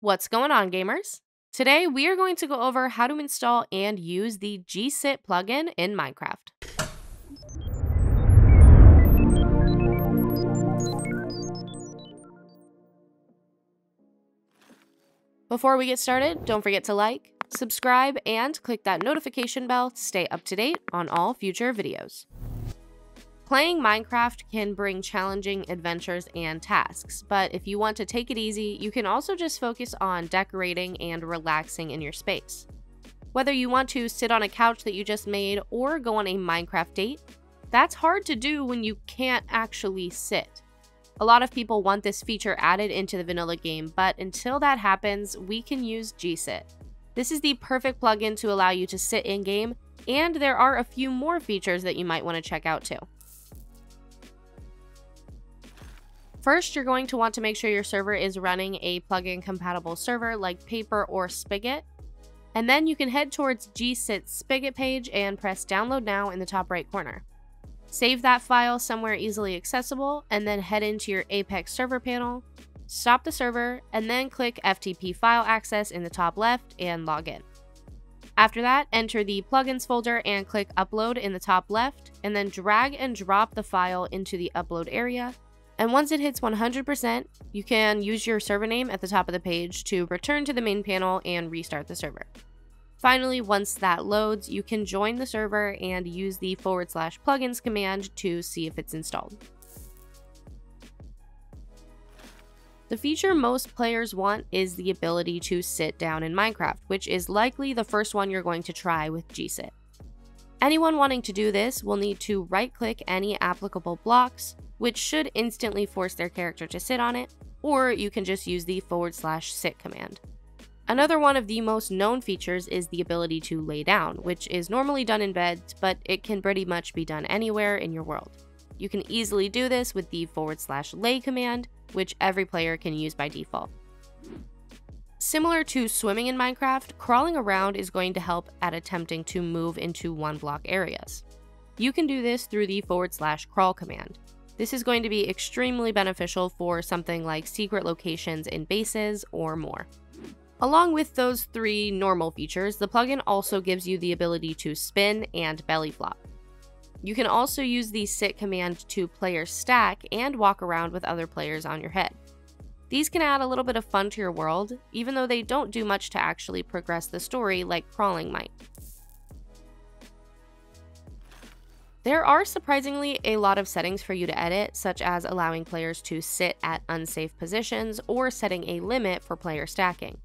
What's going on, gamers? Today, we are going to go over how to install and use the gsit plugin in Minecraft. Before we get started, don't forget to like, subscribe, and click that notification bell to stay up to date on all future videos. Playing Minecraft can bring challenging adventures and tasks, but if you want to take it easy, you can also just focus on decorating and relaxing in your space. Whether you want to sit on a couch that you just made or go on a Minecraft date, that's hard to do when you can't actually sit. A lot of people want this feature added into the vanilla game, but until that happens, we can use gsit. This is the perfect plugin to allow you to sit in game, and there are a few more features that you might want to check out too. First, you're going to want to make sure your server is running a plugin compatible server like Paper or Spigot. And then you can head towards GSIT's Spigot page and press download now in the top right corner. Save that file somewhere easily accessible and then head into your Apex server panel, stop the server, and then click FTP file access in the top left and log in. After that, enter the plugins folder and click upload in the top left, and then drag and drop the file into the upload area and once it hits 100%, you can use your server name at the top of the page to return to the main panel and restart the server. Finally, once that loads, you can join the server and use the forward slash plugins command to see if it's installed. The feature most players want is the ability to sit down in Minecraft, which is likely the first one you're going to try with gsit. Anyone wanting to do this will need to right click any applicable blocks, which should instantly force their character to sit on it, or you can just use the forward slash sit command. Another one of the most known features is the ability to lay down, which is normally done in bed, but it can pretty much be done anywhere in your world. You can easily do this with the forward slash lay command, which every player can use by default. Similar to swimming in Minecraft, crawling around is going to help at attempting to move into one block areas. You can do this through the forward slash crawl command. This is going to be extremely beneficial for something like secret locations in bases or more. Along with those three normal features, the plugin also gives you the ability to spin and belly flop. You can also use the sit command to player stack and walk around with other players on your head. These can add a little bit of fun to your world, even though they don't do much to actually progress the story like crawling might. There are surprisingly a lot of settings for you to edit, such as allowing players to sit at unsafe positions or setting a limit for player stacking.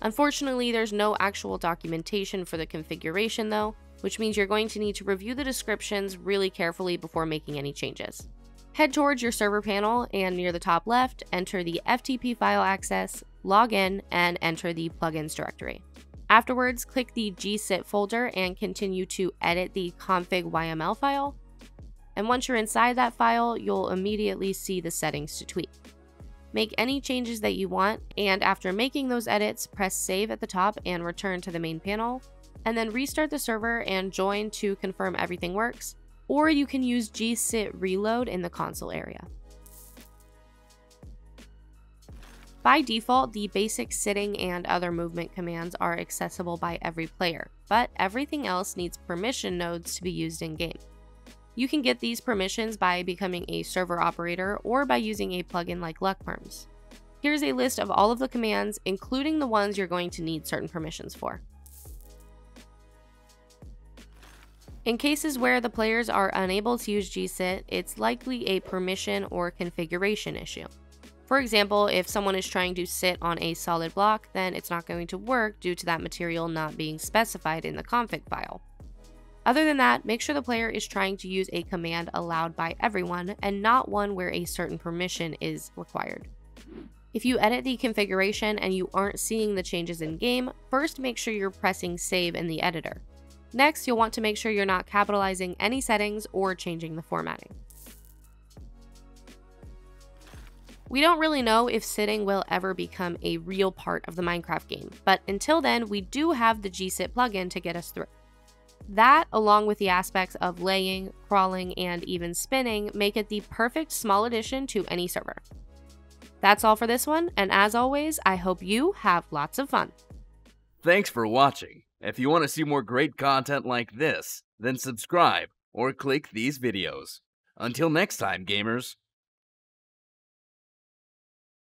Unfortunately, there's no actual documentation for the configuration though, which means you're going to need to review the descriptions really carefully before making any changes. Head towards your server panel and near the top left, enter the FTP file access, log in, and enter the plugins directory. Afterwards, click the gsit folder and continue to edit the config YML file. And once you're inside that file, you'll immediately see the settings to tweak. Make any changes that you want, and after making those edits, press save at the top and return to the main panel, and then restart the server and join to confirm everything works, or you can use gsit reload in the console area. By default, the basic sitting and other movement commands are accessible by every player, but everything else needs permission nodes to be used in-game. You can get these permissions by becoming a server operator or by using a plugin like LuckPerms. Here's a list of all of the commands, including the ones you're going to need certain permissions for. In cases where the players are unable to use gsit, it's likely a permission or configuration issue. For example, if someone is trying to sit on a solid block, then it's not going to work due to that material not being specified in the config file. Other than that, make sure the player is trying to use a command allowed by everyone and not one where a certain permission is required. If you edit the configuration and you aren't seeing the changes in game, first make sure you're pressing save in the editor. Next, you'll want to make sure you're not capitalizing any settings or changing the formatting. We don't really know if sitting will ever become a real part of the Minecraft game, but until then, we do have the gsit plugin to get us through. That, along with the aspects of laying, crawling, and even spinning, make it the perfect small addition to any server. That's all for this one, and as always, I hope you have lots of fun. Thanks for watching. If you want to see more great content like this, then subscribe or click these videos. Until next time, gamers.